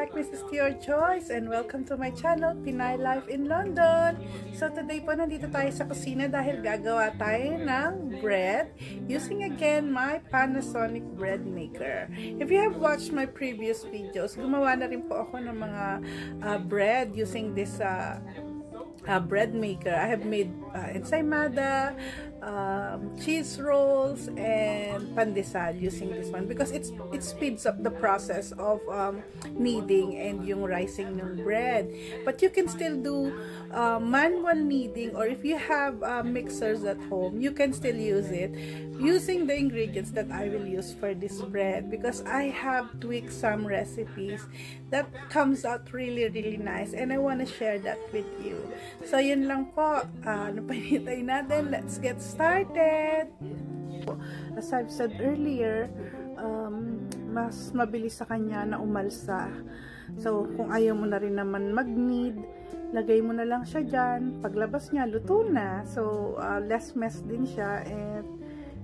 your choice and welcome to my channel, Pinay Life in London. So today po nandito tayo sa kusina dahil gagawa tayo ng bread using again my Panasonic bread maker. If you have watched my previous videos, gumawa na rin po ako ng mga uh, bread using this uh, uh, bread maker. I have made uh, ensaymada, um, cheese rolls and pandesal using this one because it's it speeds up the process of um, kneading and yung rising ng bread. But you can still do uh, manual kneading or if you have uh, mixers at home you can still use it using the ingredients that I will use for this bread because I have tweaked some recipes that comes out really really nice and I want to share that with you. So yun lang po. Uh, ano pa natin? Let's get. As I've said earlier, um, mas mabilis sa kanya na umalsa. So, kung ayaw mo na rin naman mag-knead, lagay mo na lang siya dyan. Paglabas niya, luto na. So, uh, less mess din siya and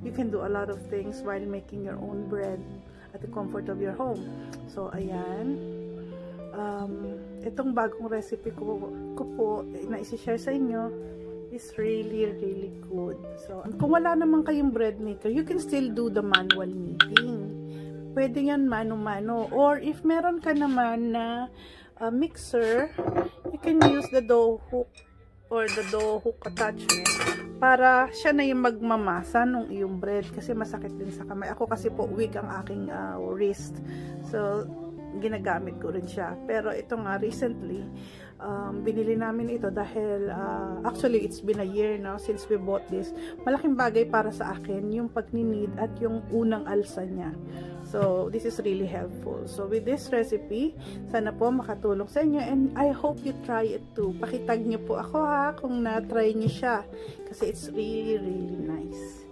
you can do a lot of things while making your own bread at the comfort of your home. So, ayan. Um, itong bagong recipe ko, ko po, na isi-share sa inyo, is really, really good. So, kung wala naman kayong bread maker, you can still do the manual kneading. Pwede yan mano-mano. Or if meron ka naman na uh, mixer, you can use the dough hook or the dough hook attachment para siya na yung magmamasa nung iyong bread kasi masakit din sa kamay. Ako kasi po weak ang aking uh, wrist. So, ginagamit ko rin siya. Pero ito nga, recently, um, binili namin ito dahil uh, actually it's been a year now since we bought this. Malaking bagay para sa akin yung pagninid at yung unang alsa niya. So, this is really helpful. So, with this recipe, sana po makatulong sa inyo and I hope you try it too. Pakitag niyo po ako ha kung na-try niyo siya kasi it's really, really nice.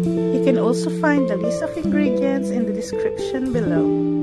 You can also find the list of ingredients in the description below.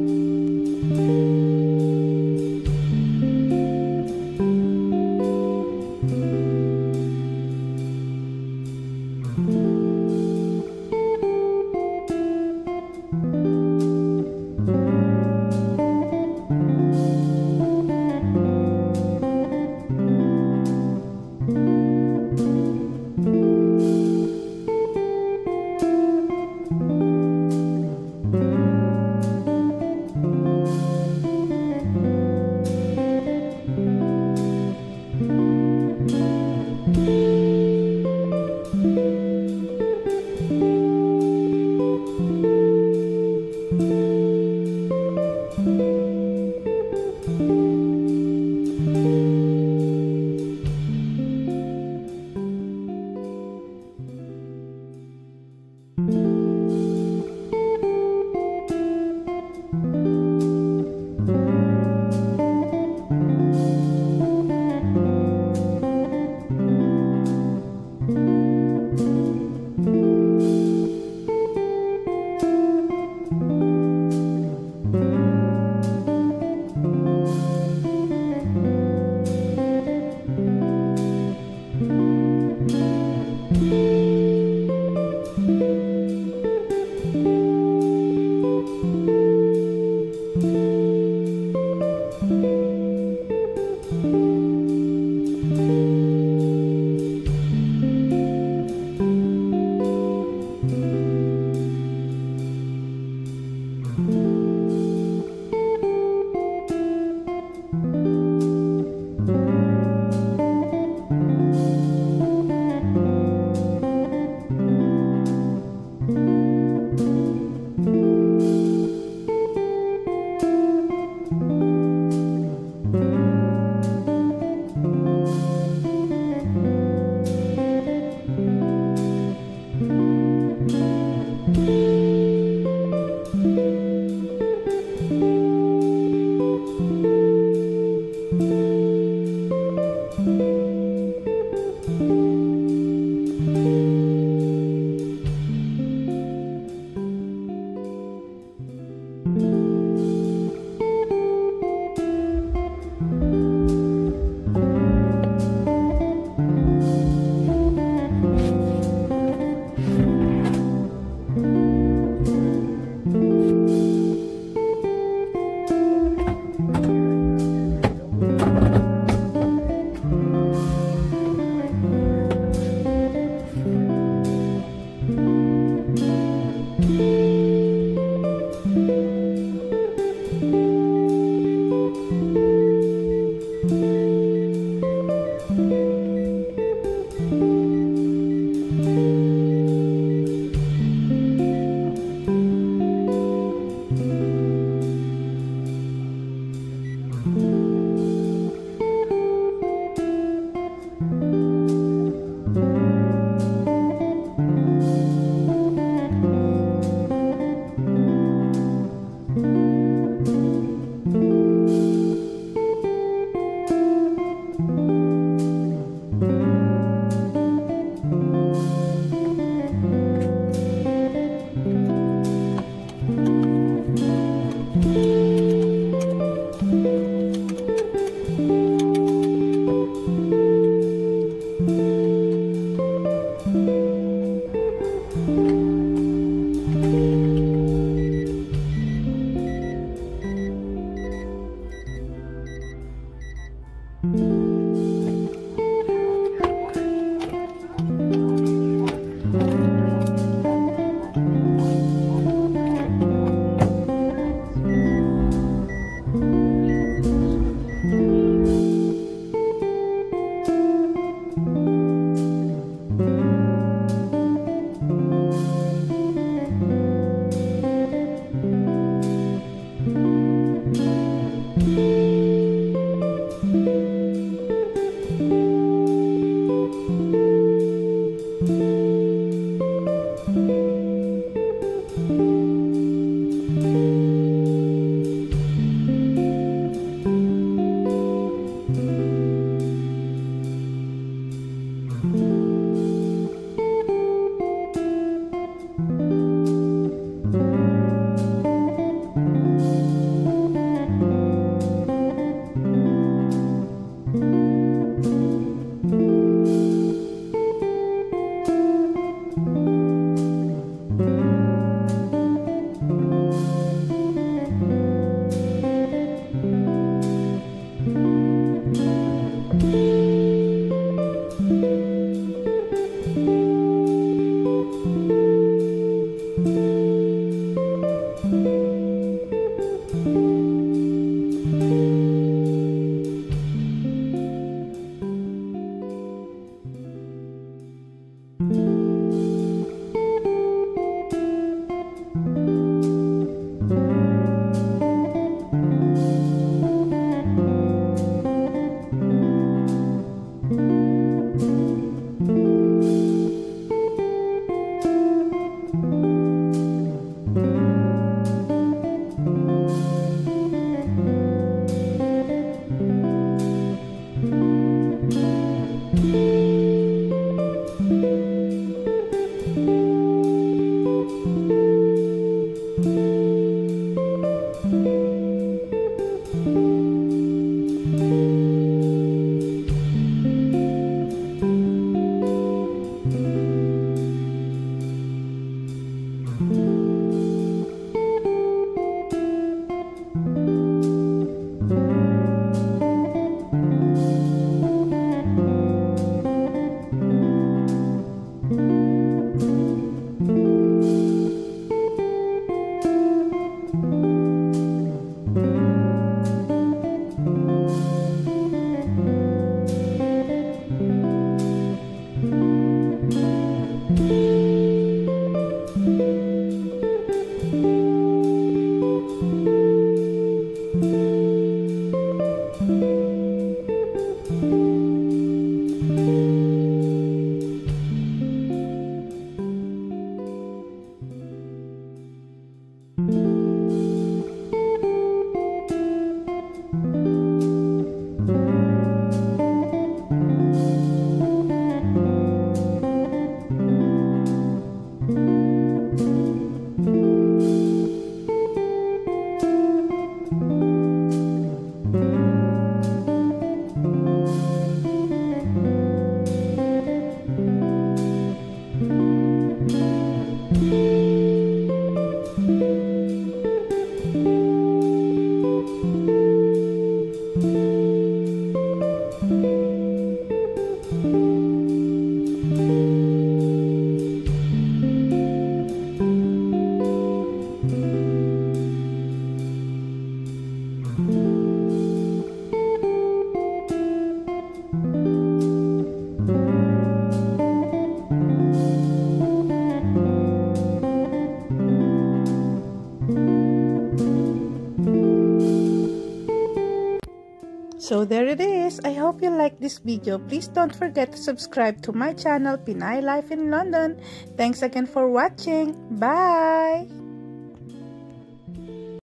So there it is. I hope you like this video. Please don't forget to subscribe to my channel, Pinay Life in London. Thanks again for watching. Bye!